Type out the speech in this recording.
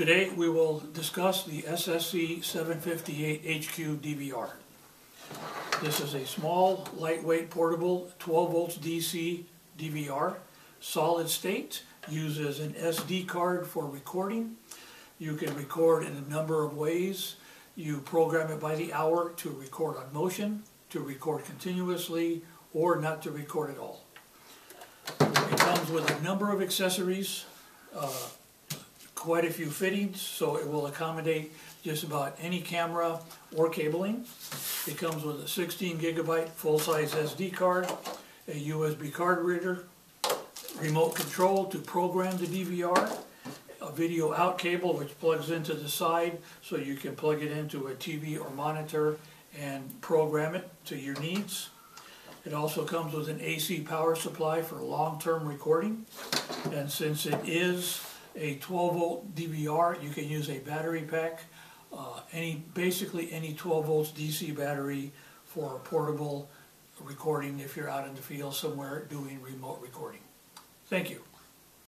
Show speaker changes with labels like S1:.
S1: Today, we will discuss the SSC 758 HQ DVR. This is a small, lightweight, portable, 12 volts DC DVR, solid state, uses an SD card for recording. You can record in a number of ways. You program it by the hour to record on motion, to record continuously, or not to record at all. It comes with a number of accessories, uh, quite a few fittings, so it will accommodate just about any camera or cabling. It comes with a 16 gigabyte full-size SD card, a USB card reader, remote control to program the DVR, a video out cable which plugs into the side so you can plug it into a TV or monitor and program it to your needs. It also comes with an AC power supply for long-term recording. And since it is a 12 volt DVR, you can use a battery pack, uh, any, basically any 12 volts DC battery for portable recording if you're out in the field somewhere doing remote recording. Thank you.